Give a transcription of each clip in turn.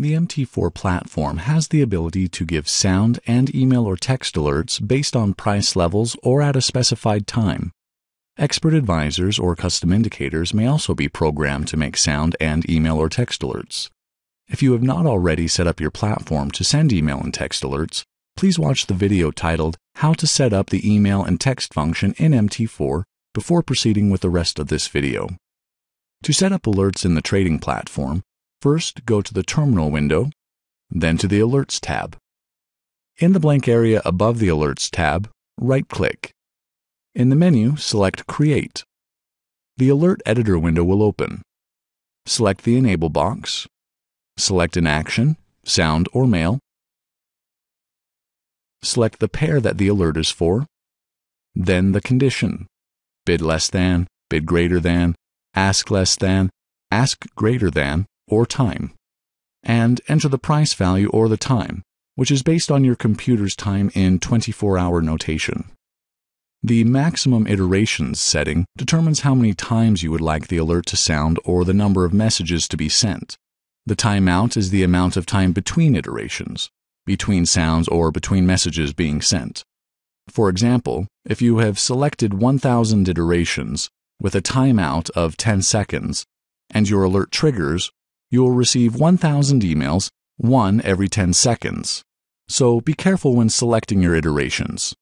The MT4 platform has the ability to give sound and email or text alerts based on price levels or at a specified time. Expert advisors or custom indicators may also be programmed to make sound and email or text alerts. If you have not already set up your platform to send email and text alerts, please watch the video titled How to Set Up the Email and Text function in MT4 before proceeding with the rest of this video. To set up alerts in the trading platform, first go to the Terminal window, then to the Alerts tab. In the blank area above the Alerts tab, right-click. In the menu, select Create. The Alert Editor window will open. Select the Enable box. Select an action, sound or mail, Select the pair that the alert is for, then the condition bid less than, bid greater than, ask less than, ask greater than, or time, and enter the price value or the time, which is based on your computer's time in 24 hour notation. The maximum iterations setting determines how many times you would like the alert to sound or the number of messages to be sent. The timeout is the amount of time between iterations between sounds or between messages being sent. For example, if you have selected 1000 iterations with a timeout of 10 seconds and your alert triggers, you will receive 1000 emails, one every 10 seconds. So be careful when selecting your iterations.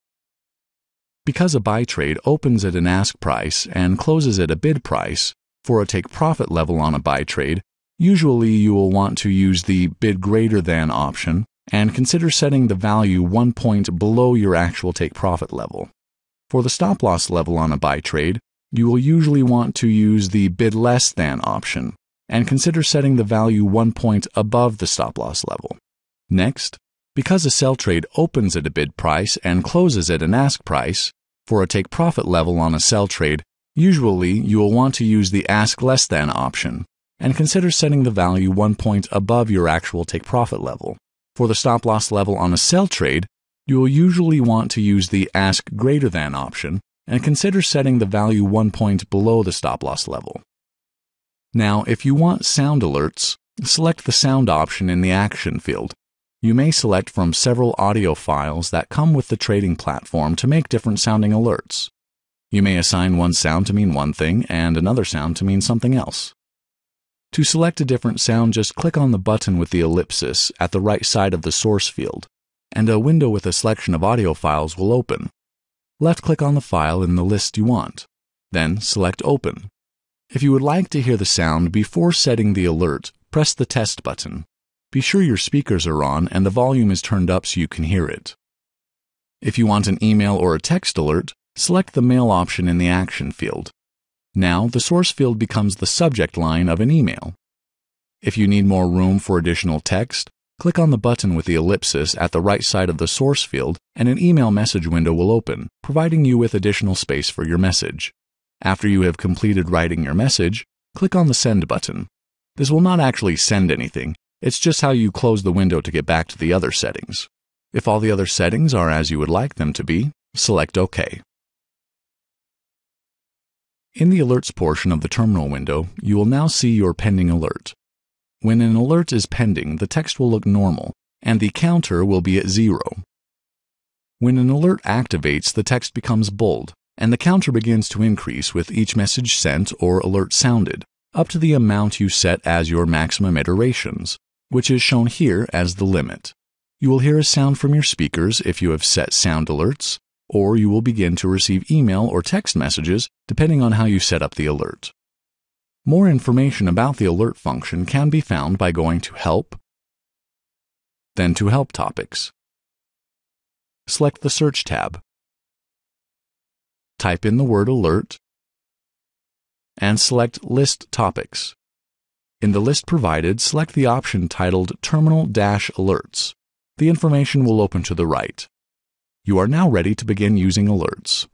Because a buy trade opens at an ask price and closes at a bid price, for a take profit level on a buy trade, usually you will want to use the bid greater than option and consider setting the value one point below your actual take profit level. For the stop loss level on a buy trade, you will usually want to use the bid less than option and consider setting the value one point above the stop loss level. Next, because a sell trade opens at a bid price and closes at an ask price, for a take profit level on a sell trade, usually you will want to use the ask less than option and consider setting the value one point above your actual take profit level. For the stop loss level on a sell trade, you will usually want to use the ask greater than option and consider setting the value one point below the stop loss level. Now, if you want sound alerts, select the sound option in the action field. You may select from several audio files that come with the trading platform to make different sounding alerts. You may assign one sound to mean one thing and another sound to mean something else. To select a different sound, just click on the button with the ellipsis at the right side of the source field, and a window with a selection of audio files will open. Left click on the file in the list you want, then select Open. If you would like to hear the sound before setting the alert, press the Test button. Be sure your speakers are on and the volume is turned up so you can hear it. If you want an email or a text alert, select the Mail option in the Action field. Now, the source field becomes the subject line of an email. If you need more room for additional text, click on the button with the ellipsis at the right side of the source field and an email message window will open, providing you with additional space for your message. After you have completed writing your message, click on the Send button. This will not actually send anything, it's just how you close the window to get back to the other settings. If all the other settings are as you would like them to be, select OK. In the Alerts portion of the terminal window, you will now see your pending alert. When an alert is pending, the text will look normal, and the counter will be at zero. When an alert activates, the text becomes bold, and the counter begins to increase with each message sent or alert sounded, up to the amount you set as your maximum iterations, which is shown here as the limit. You will hear a sound from your speakers if you have set sound alerts, or you will begin to receive email or text messages depending on how you set up the alert. More information about the alert function can be found by going to Help, then to Help Topics. Select the Search tab. Type in the word alert and select List Topics. In the list provided, select the option titled Terminal Alerts. The information will open to the right. You are now ready to begin using alerts.